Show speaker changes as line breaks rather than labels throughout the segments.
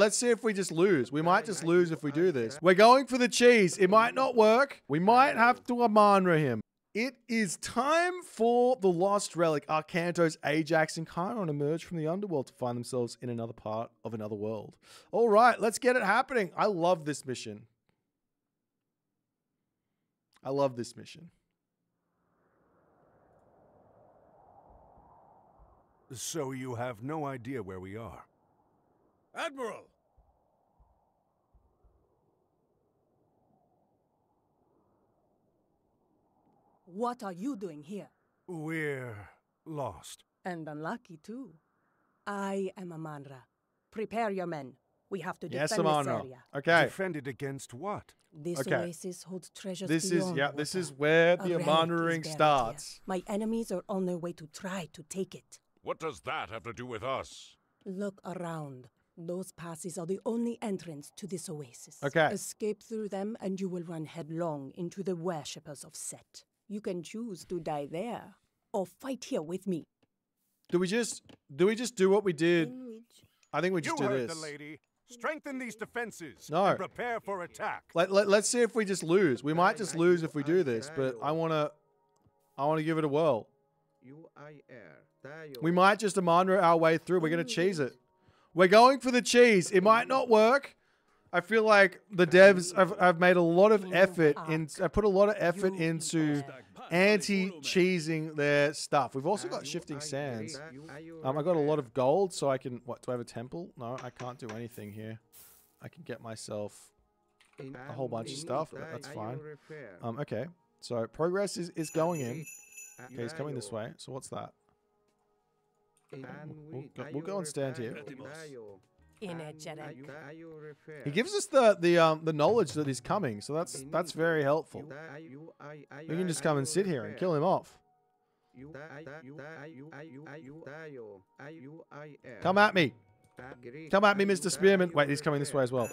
let's see if we just lose. We might just lose if we do this. We're going for the cheese. It might not work. We might have to Amanra him. It is time for the Lost Relic. Arkantos, Ajax, and Chiron emerge from the underworld to find themselves in another part of another world. All right, let's get it happening. I love this mission. I love this mission.
So you have no idea where we are?
Admiral!
What are you doing here?
We're lost.
And unlucky too. I am Amanra. Prepare your men. We have to
Yes,
defend this
Amanra.
area.
Okay.
Defended against what?
This
Okay.
oasis holds treasures
This is
beyond
yeah, this is where
A
the
relic
Amanra ring
buried here.
starts.
My enemies are on their way to try to take it.
What does that have to do with us?
Look around. Those passes are the only entrance to this oasis.
Okay.
Escape through them, and you will run headlong into the worshippers of Set. You can choose to die there, or fight here with me.
Do we just do we just do what we did? I think we
You
just do
heard
this.
the lady. Strengthen these defenses.
No.
And prepare for attack.
Let, let, let's see if we just lose. We might just lose if we do this, but I want to I want to give it a whirl. We might just Amandra our way through. We're going to cheese it. We're going for the cheese. It might not work. I feel like the devs have, have made a lot of effort in have put a lot of effort into anti-cheesing their stuff. We've also got shifting sands. Um, I got a lot of gold, so I can. What do I have a temple? No, I can't do anything here. I can get myself a whole bunch of stuff. That's fine. Um, okay. So progress is, is going in. Okay, he's coming this way. So what's that? We'll go, we'll go and stand here.
Energetic.
He gives us the the um the knowledge that he's coming, so that's that's very helpful. We can just come and sit here and kill him off. Come at me. Come at me, Mr. Spearman. Wait, he's coming this way as well.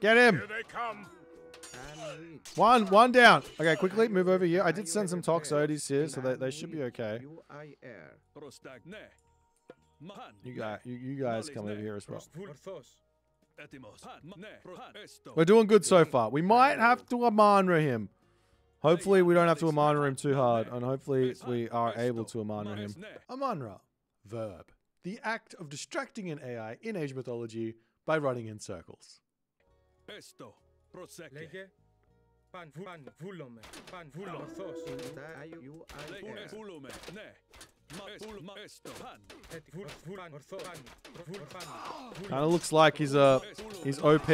Get him.
Here they come!
One, one down. Okay, quickly move over here. I did send some Toxotes here, so they, they should be okay. You guys, you, you guys come over here as well. We're doing good so far. We might have to Amanra him. Hopefully, we don't have to Amanra him too hard, and hopefully, we are able to Amanra him. Amanra, verb, the act of distracting an AI in age mythology by running in circles.
Pesto. Pan pan vulome, pan vulome, ne.
Kind of looks like he's uh he's OP.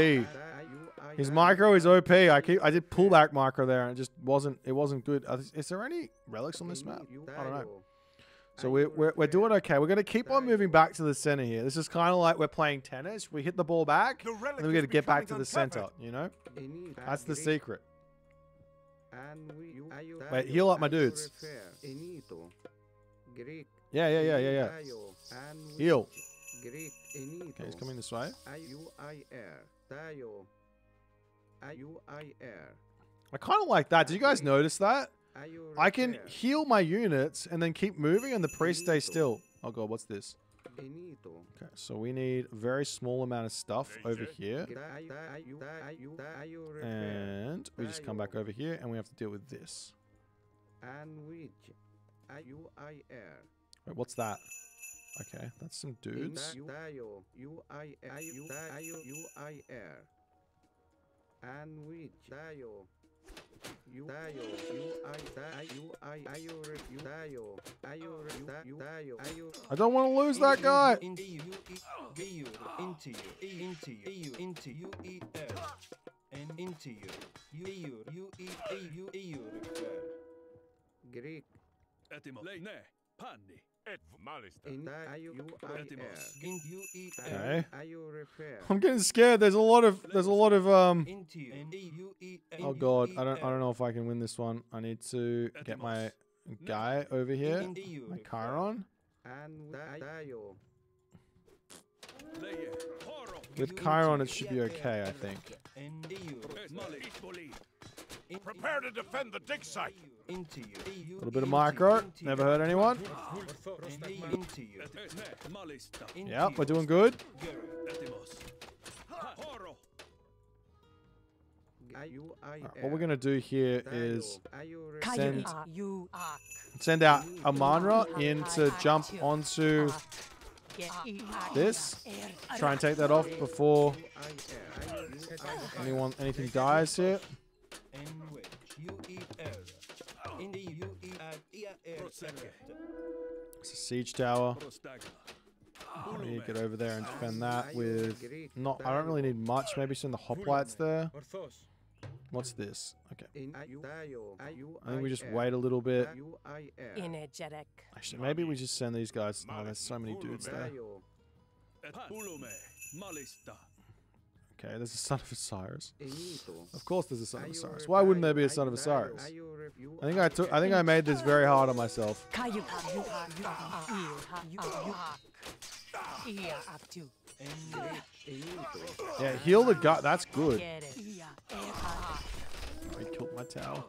His micro is OP. I keep I did pullback micro there and it just wasn't it wasn't good. Is there any relics on this map? I don't know. So we're, we're, we're doing okay. We're going to keep on moving back to the center here. This is kind of like we're playing tennis. We hit the ball back,
The
and then we got
is
to get back to the center, you know? That's the secret. Wait, heal up my dudes. Yeah, yeah, yeah, yeah, yeah. Heal. Okay, he's coming this way. I kind of like that. Did you guys notice that? I can heal my units and then keep moving, and the priest stay still. Oh god, what's this? Okay, so we need a very small amount of stuff over here, and we just come back over here, and we have to deal with this. Wait, what's that? Okay, that's some dudes. I don't want to lose that guy.
Into you, into
Okay. I'm getting scared. There's a lot of there's a lot of um.
into you, and you,
Oh god, I don't I don't know if I can win this one. I need to get my guy over here, my Chiron. With Chiron, it should be okay, I think.
Prepare to defend the dig site.
Into you.
A little bit of micro. Never hurt anyone.
Into
Yep, we're doing good. Alright, what we're gonna do here is send send out Amanra in to jump onto this. Try and take that off before anyone anything dies here.
In which you eat air. In the you eat air. air.
It's a siege tower. I need to get over there and defend that with not. I don't really need much. Maybe send the hoplites there. What's this? Okay.
I
I think we just wait a little bit.
energetic.
Actually, maybe we just send these guys. Oh, there's so many dudes there. Okay, there's a son of Osiris. Of course, there's a son of Osiris. Why wouldn't there be a son of Osiris? I think I took. I think I made this very hard on myself. Yeah, heal the guy. That's good. I killed my
towel.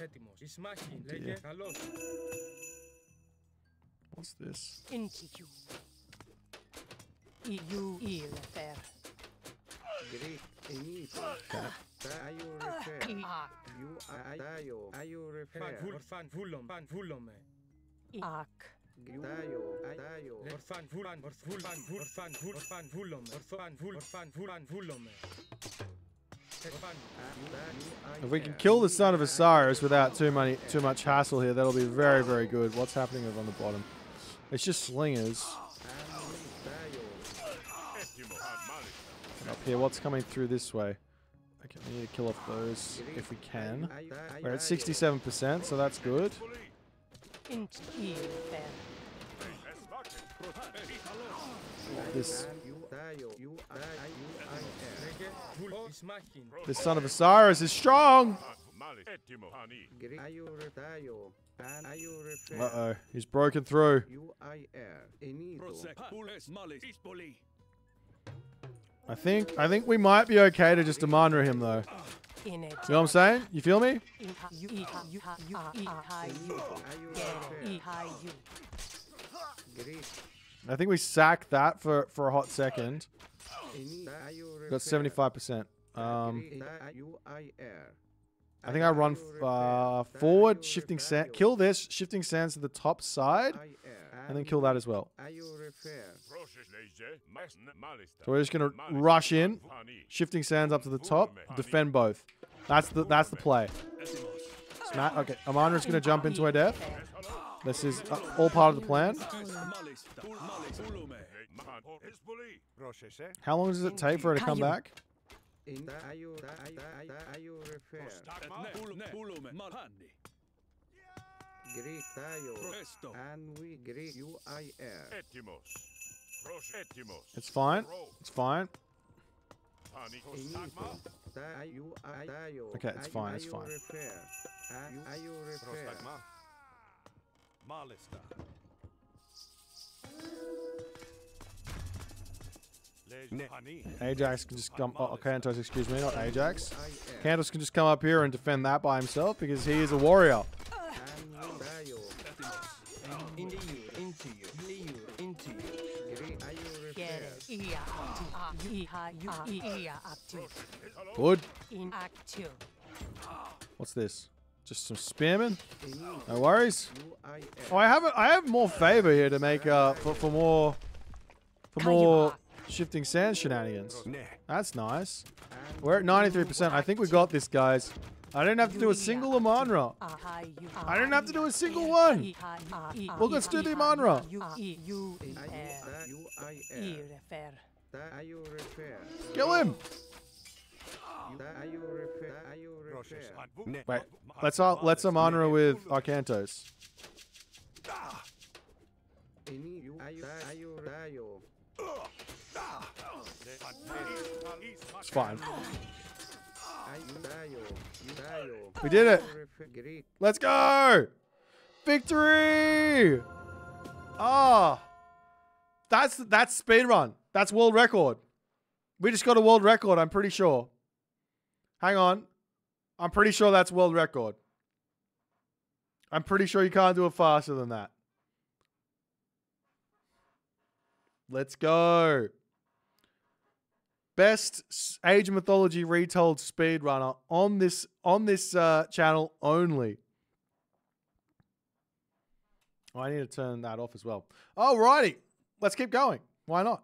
Oh
What's this?
You
Fan full fan fan.
Ak.
If we can kill the son of Osiris without too many too much hassle here, that'll be very very good. What's happening over on the bottom? It's just slingers. up here. What's coming through this way? Okay, we need to kill off those if we can. We're at 67%, so that's good. This, this son of Osiris is strong! Uh-oh, he's broken through. I think I think we might be okay to just Amandra him though. You know what I'm saying? You feel me? I think we sack that for for a hot second. Got 75%. Um, I think I run uh, forward, shifting sand, kill this, shifting sands to the top side, and then kill that as well. So we're just gonna rush in, shifting sands up to the top, defend both. That's the that's the play. Smack. Okay, is gonna jump into her death. This is uh, all part of the plan. How long does it take for her to come back?
In daju, daju,
daju refer. Pulume, malhandi. Greek. Presto. And we Greek UIR. Etimos. Etimos. It's fine.
It's fine.
Okay, it's fine, it's fine.
Malista. Nick.
Ajax can just come. Oh, Kantos, excuse me, not Ajax. Kantos can just come up here and defend that by himself because he is a warrior. Good. What's this? Just some spearmen. No worries. Oh, I have a, I have more favor here to make uh for, for more for more Shifting sand shenanigans. That's nice. We're at 93%. I think we got this, guys. I didn't have to do a single Amanra. I didn't have to do a single one. Well, let's do the Amanra. Kill him. Wait, let's all, let's Amanra with Arkantos. Ugh. It's fine. We did it. Let's go. Victory. Ah. That's that's speed run. That's world record. We just got a world record, I'm pretty sure. Hang on. I'm pretty sure that's world record. I'm pretty sure you can't do it faster than that. Let's go. Best Age of Mythology retold speedrunner on this on this uh, channel only. Oh, I need to turn that off as well. Alrighty, let's keep going. Why not?